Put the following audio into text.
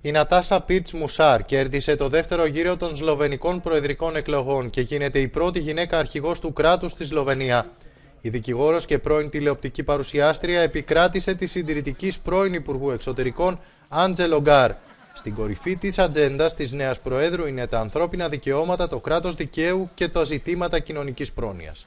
Η Νατάσα Πίτς Μουσάρ κέρδισε το δεύτερο γύρο των σλοβενικών προεδρικών εκλογών και γίνεται η πρώτη γυναίκα αρχηγός του κράτους στη Σλοβενία. Η δικηγόρος και πρώην τηλεοπτική παρουσιάστρια επικράτησε τη συντηρητική πρώην Υπουργού Εξωτερικών Άντζελο Γκάρ. Στην κορυφή της ατζέντα της νέας Προέδρου είναι τα ανθρώπινα δικαιώματα, το κράτος δικαίου και τα ζητήματα κοινωνικής πρόνοιας.